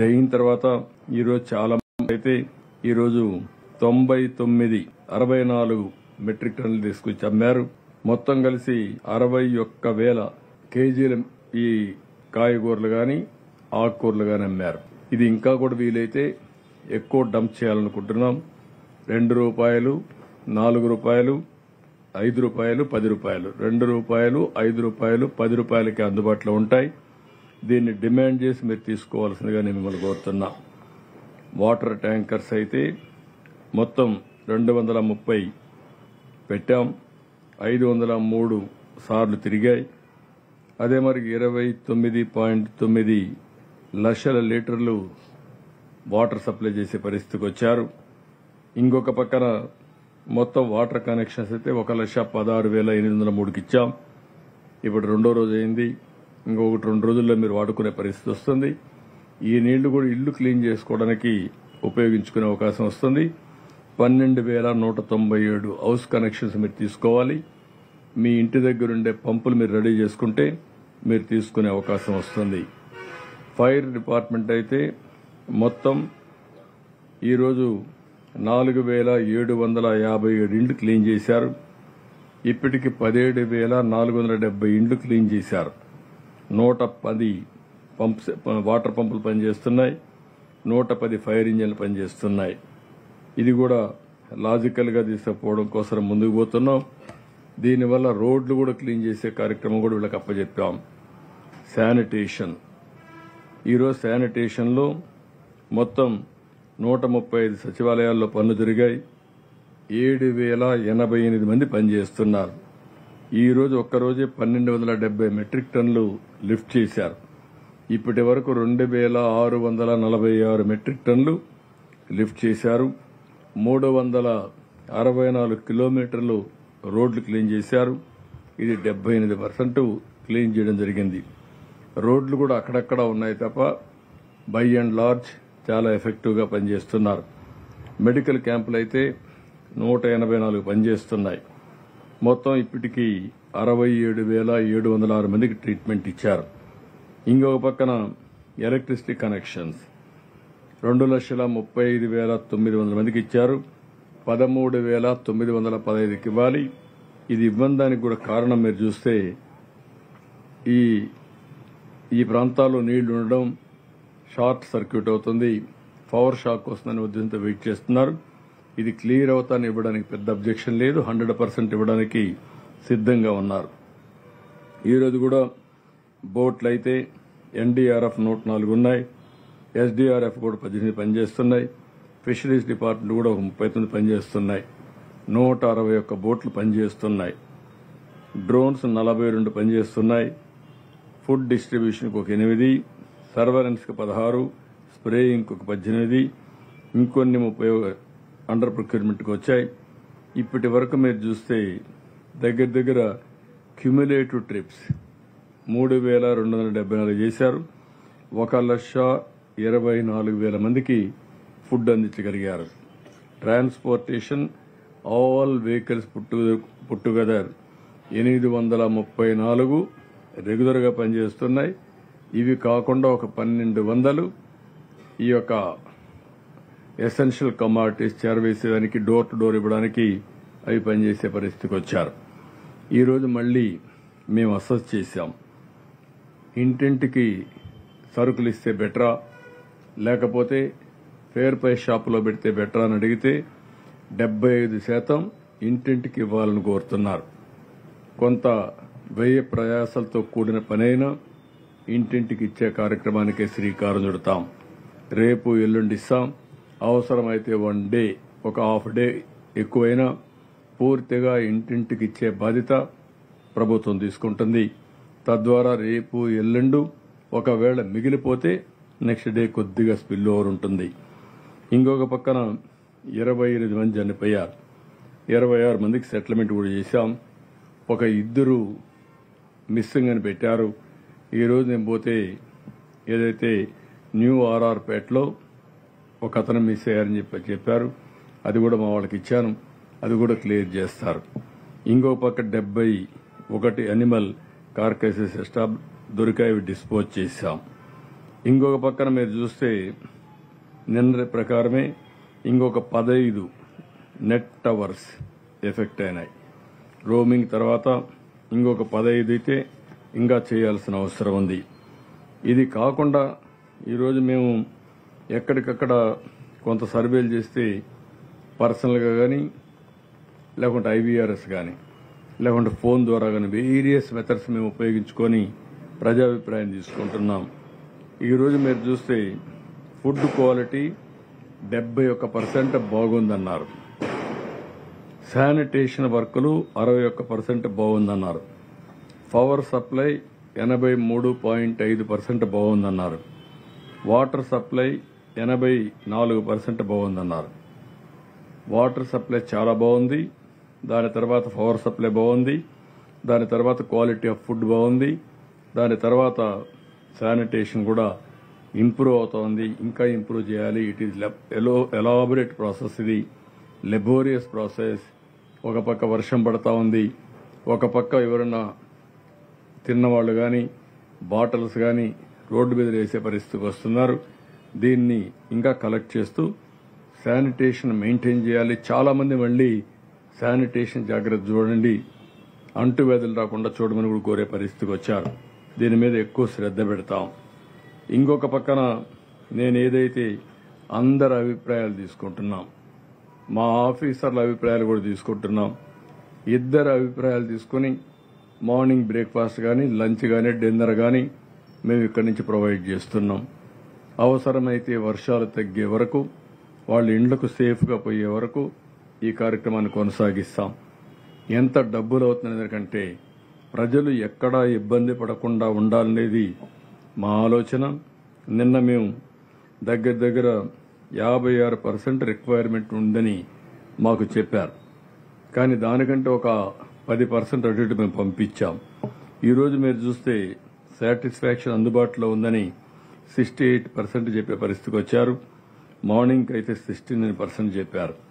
ఇది అయిన తర్వాత ఈరోజు చాలా మంది అయితే ఈరోజు తొంభై తొమ్మిది అరవై నాలుగు మెట్రిక్ టన్నులు తీసుకొచ్చి అమ్మారు మొత్తం కలిసి అరవై ఒక్క వేల కేజీల ఈ కాయగూరలు గాని ఆకుకూరలు గాని అమ్మారు. ఇది ఇంకా కూడా వీలైతే ఎక్కువ డంప్ చేయాలనుకుంటున్నాం. రెండు రూపాయలు నాలుగు రూపాయలు ఐదు రూపాయలు పది రూపాయలు. రెండు రూపాయలు ఐదు రూపాయలు పది రూపాయలకి అందుబాటులో ఉంటాయి. దీన్ని డిమాండ్ చేసి మీరు తీసుకోవాల్సిందిగా నేను మిమ్మల్ని కోరుతున్నా. వాటర్ ట్యాంకర్స్ అయితే మొత్తం రెండు వందల ముప్పై పెట్టాం. ఐదు వందల మూడు సార్లు తిరిగాయి. అదే మరి ఇరవై తొమ్మిది పాయింట్ తొమ్మిది లక్షల లీటర్లు వాటర్ సప్లై చేసే పరిస్థితికి వచ్చారు. ఇంకొక పక్కన మొత్తం వాటర్ కనెక్షన్స్ అయితే ఒక లక్ష పదహారు వేల ఎనిమిది వందల మూడుకి ఇచ్చాం. ఇప్పుడు రెండో రోజు అయింది. ఇంకొకటి రెండు రోజుల్లో మీరు వాడుకునే పరిస్థితి వస్తుంది. ఈ నీళ్ళు కూడా ఇల్లు క్లీన్ చేసుకోవడానికి ఉపయోగించుకునే అవకాశం వస్తుంది. పన్నెండు వేల నూట తొంభై ఏడు హౌస్ కనెక్షన్స్ మీరు తీసుకోవాలి. మీ ఇంటి దగ్గర ఉండే పంపులు మీరు రెడీ చేసుకుంటే మీరు తీసుకునే అవకాశం వస్తుంది. ఫైర్ డిపార్ట్మెంట్ అయితే మొత్తం ఈరోజు నాలుగు వేల ఏడు వందల యాభై ఏడు ఇండ్లు క్లీన్ చేశారు. ఇప్పటికి పదిహేడు వేల నాలుగు వందల డెబ్బై ఇండ్లు క్లీన్ చేశారు. నూట పది పంప్స్ వాటర్ పంపులు పనిచేస్తున్నాయి. నూట పది ఫైర్ ఇంజన్లు పనిచేస్తున్నాయి. ఇది కూడా లాజికల్గా తీసుకుపోవడం కోసం ముందుకు పోతున్నాం. దీనివల్ల రోడ్లు కూడా క్లీన్ చేసే కార్యక్రమం కూడా వీళ్ళకి అప్పచెప్పాం. శానిటేషన్. ఈరోజు శానిటేషన్లో మొత్తం నూట ముప్పై ఐదు సచివాలయాల్లో పనులు జరిగాయి. ఏడు వేల ఎనభై ఎనిమిది మంది పనిచేస్తున్నారు. ఈ రోజు ఒక్కరోజే పన్నెండు వందల డెబ్బై మెట్రిక్ టన్నులు లిఫ్ట్ చేశారు. ఇప్పటి వరకు రెండు వేల ఆరు వందల నలభై ఆరు మెట్రిక్ టన్నులు లిఫ్ట్ చేశారు. మూడు వందల అరవై నాలుగు కిలోమీటర్లు రోడ్లు క్లీన్ చేశారు. ఇది డెబ్బై ఎనిమిది పర్సెంట్ క్లీన్ చేయడం జరిగింది. రోడ్లు కూడా అక్కడక్కడ ఉన్నాయి తప్ప బై అండ్ లార్జ్ చాలా ఎఫెక్టివ్గా పనిచేస్తున్నారు. మెడికల్ క్యాంపులు అయితే నూట ఎనభై నాలుగు పనిచేస్తున్నాయి. మొత్తం ఇప్పటికి అరవై ఏడు వేల ఏడు వందల ఆరు మందికి ట్రీట్మెంట్ ఇచ్చారు. ఇంకొక పక్కన ఎలక్ట్రిసిటీ కనెక్షన్స్. రెండు లక్షల ముప్పై ఐదు వేల తొమ్మిది వందల మందికి ఇచ్చారు. పదమూడు వేల తొమ్మిది వందల పదహైదుకి ఇవ్వాలి. ఇది ఇవ్వడానికి కూడా కారణం మీరు చూస్తే ఈ ఈ ప్రాంతాల్లో నీళ్ళు ఉండడం షార్ట్ సర్క్యూట్ అవుతుంది. పవర్ షాక్ వస్తుందని ఉద్దేశంతో వెయిట్ చేస్తున్నారు. ఇది క్లియర్ అవుతాను ఇవ్వడానికి పెద్ద అబ్జెక్షన్ లేదు హండ్రెడ్ పర్సెంట్ ఇవ్వడానికి సిద్ధంగా ఉన్నారు. ఈరోజు కూడా బోట్లు అయితే ఎన్డీఆర్ఎఫ్ నూట నాలుగు ఉన్నాయి ఎస్డీఆర్ఎఫ్ కూడా పద్దెనిమిది పనిచేస్తున్నాయి ఫిషరీస్ డిపార్ట్మెంట్ కూడా ఒక ముప్పై తొమ్మిది పనిచేస్తున్నాయి నూట అరవై ఒక్క బోట్లు పనిచేస్తున్నాయి డ్రోన్స్ నలభై రెండు పనిచేస్తున్నాయి ఫుడ్ డిస్ట్రిబ్యూషన్కి ఒక ఎనిమిది సర్వరెన్స్కి పదహారు స్ప్రేయింగ్కి ఒక పద్దెనిమిది ఇంకొన్ని ముప్పై అండర్ ప్రొక్యూర్మెంట్కి వచ్చాయి. ఇప్పటి వరకు మీరు చూస్తే దగ్గర దగ్గర క్యుములేటివ్ ట్రిప్స్ మూడు వేల రెండు వందల డెబ్బై నాలుగు చేశారు. ఒక లక్ష ఇరవై నాలుగు వేల మందికి food అందించగలిగారు. Transportation all vehicles put put together ఎనిమిది వందల ముప్పై నాలుగు రెగ్యులర్గా పనిచేస్తున్నాయి. ఇవి కాకుండా ఒక పన్నెండు వందలు ఈ యొక్క ఎసెన్షియల్ కమాడిటీస్ చేరవేసేదానికి డోర్ టు డోర్ ఇవ్వడానికి అవి పనిచేసే పరిస్థితికి వచ్చారు. ఈరోజు మళ్ళీ మేము అసెస్ చేశాం. ఇంటింటికి సరుకులు ఇస్తే బెటరా? లేకపోతే ఫేర్ పై షాపులో పెడితే బెటరా అని అడిగితే డెబ్బై ఐదు శాతం ఇంటింటికి ఇవ్వాలని కోరుతున్నారు. కొంత వ్యయ ప్రయాసాలతో కూడిన పనైనా ఇంటింటికి ఇచ్చే కార్యక్రమానికే శ్రీకారం చుడతాం. రేపు ఎల్లుండి ఇస్తాం. అవసరమైతే వన్ డే ఒక హాఫ్ డే ఎక్కువైనా పూర్తిగా ఇంటింటికి ఇచ్చే బాధ్యత ప్రభుత్వం తీసుకుంటుంది. తద్వారా రేపు ఎల్లుండు ఒకవేళ మిగిలిపోతే నెక్స్ట్ డే కొద్దిగా స్పిల్ ఓవర్ ఉంటుంది. ఇంకొక పక్కన ఇరవై ఎనిమిది మంది చనిపోయారు. ఇరవై ఆరు మందికి సెటిల్మెంట్ కూడా చేశాం. ఒక ఇద్దరు మిస్సింగ్ అని పెట్టారు. ఈ రోజు నేను పోతే ఏదైతే న్యూ ఆర్ఆర్పేటలో ఒక అతను మిస్ అయ్యారని చెప్పి చెప్పారు. అది కూడా మా వాళ్ళకి ఇచ్చాను. అది కూడా క్లియర్ చేస్తారు. ఇంకో పక్క డెబ్బై ఒకటి అనిమల్ కార్కేసెస్ స్టాప్ దొరికాయి డిస్పోజ్ చేశాం. ఇంకొక పక్కన మీరు చూస్తే నిన్న ప్రకారమే ఇంకొక పదైదు నెట్ టవర్స్ ఎఫెక్ట్ అయినాయి. రోమింగ్ తర్వాత ఇంకొక పదైదు అయితే ఇంకా చేయాల్సిన అవసరం ఉంది. ఇది కాకుండా ఈరోజు మేము ఎక్కడికక్కడ కొంత సర్వేలు చేస్తే పర్సనల్గా కానీ లేకుంటే ఐవీఆర్ఎస్ కానీ లేకుంటే ఫోన్ ద్వారా కానీ వేరియస్ మెథడ్స్ మేము ఉపయోగించుకొని ప్రజాభిప్రాయం తీసుకుంటున్నాం. ఈరోజు మీరు చూస్తే ఫుడ్ క్వాలిటీ డెబ్బై ఒక్క పర్సెంట్ బాగుందన్నారు. శానిటేషన్ వర్కులు అరవై ఒక్క పర్సెంట్ బాగుందన్నారు. పవర్ సప్లై ఎనభై మూడు పాయింట్ ఐదు పర్సెంట్ బాగుందన్నారు. వాటర్ సప్లై ఎనభై నాలుగు పర్సెంట్ బాగుందన్నారు. వాటర్ సప్లై చాలా బాగుంది. దాని తర్వాత పవర్ సప్లై బాగుంది. దాని తర్వాత క్వాలిటీ ఆఫ్ ఫుడ్ బాగుంది. దాని తర్వాత శానిటేషన్ కూడా ఇంప్రూవ్ అవుతోంది. ఇంకా ఇంప్రూవ్ చేయాలి. ఇట్ ఈస్ ఎలో ఎలాబరేట్ ప్రాసెస్ ఇది. లెబోరియస్ ప్రాసెస్ ఒక పక్క వర్షం పడతా ఉంది. ఒక పక్క ఎవరన్నా తిన్నవాళ్ళు కానీ బాటిల్స్ కానీ రోడ్డు మీద వేసే పరిస్థితికి వస్తున్నారు. దీన్ని ఇంకా కలెక్ట్ చేస్తూ శానిటేషన్ మెయింటైన్ చేయాలి. చాలామంది మళ్ళీ శానిటేషన్ జాగ్రత్త చూడండి. అంటువ్యాధులు రాకుండా చూడమని కూడా కోరే పరిస్థితికి వచ్చారు. దీని మీద ఎక్కువ శ్రద్ధ పెడతాం. ఇంకొక పక్కన నేను ఏదైతే అందరి అభిప్రాయాలు తీసుకుంటున్నాం మా ఆఫీసర్ల అభిప్రాయాలు కూడా తీసుకుంటున్నాం. ఇద్దరు అభిప్రాయాలు తీసుకుని మార్నింగ్ బ్రేక్ఫాస్ట్ కానీ లంచ్ కానీ డిన్నర్ కానీ మేము ఇక్కడి నుంచి ప్రొవైడ్ చేస్తున్నాం. అవసరమైతే వర్షాలు తగ్గే వరకు వాళ్ళ ఇండ్లకు సేఫ్గా పోయే వరకు ఈ కార్యక్రమాన్ని కొనసాగిస్తాం. ఎంత డబ్బులు అవుతున్నది కంటే ప్రజలు ఎక్కడా ఇబ్బంది పడకుండా ఉండాలనేది మా ఆలోచన. నిన్న మేము దగ్గర దగ్గర యాభై ఆరు పర్సెంట్ రిక్వైర్మెంట్ ఉందని మాకు చెప్పారు. కానీ దానికంటే ఒక పది పర్సెంట్ అటు ఇటు మేము పంపించాం. ఈరోజు మీరు చూస్తే సాటిస్ఫాక్షన్ అందుబాటులో ఉందని సిక్స్టీ ఎయిట్ పర్సెంట్ చెప్పే పరిస్థితికి వచ్చారు. మార్నింగ్ అయితే సిక్స్టీ నైన్ పర్సెంట్ చెప్పారు.